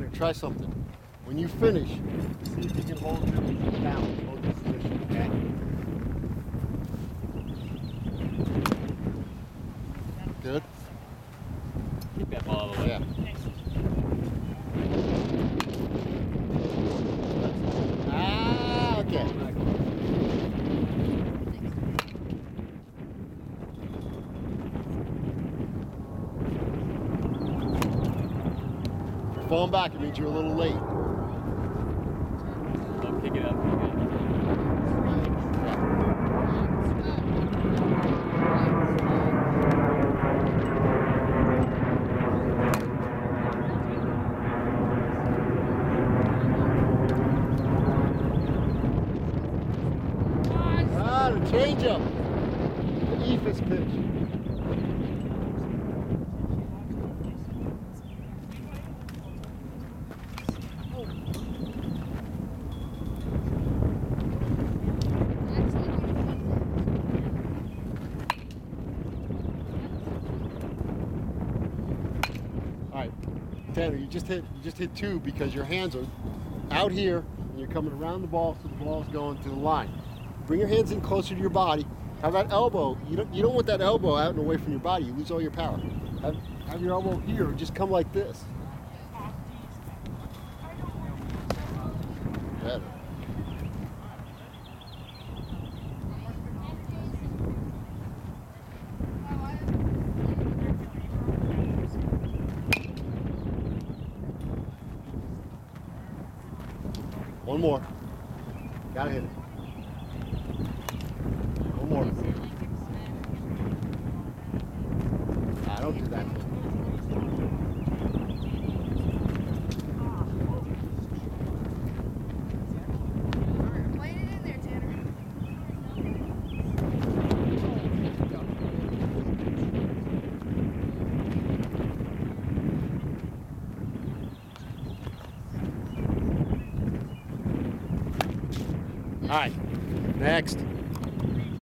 Tanner, try something. When you finish, see if you can hold your hold position, okay? Good? Keep that ball out of the way. Yeah. Ah, okay. Falling back, it means you're a little late. Oh, kick it up. Ah, the changeup. The Eephus pitch. Tanner, you just hit you just hit two because your hands are out here and you're coming around the ball so the ball's going to the line. Bring your hands in closer to your body. Have that elbow. You don't you don't want that elbow out and away from your body. You lose all your power. Have, have your elbow here. Just come like this. Better. One more. Gotta hit it. One more. Nah, don't do that. Playing it in there, Tanner. All right. Next.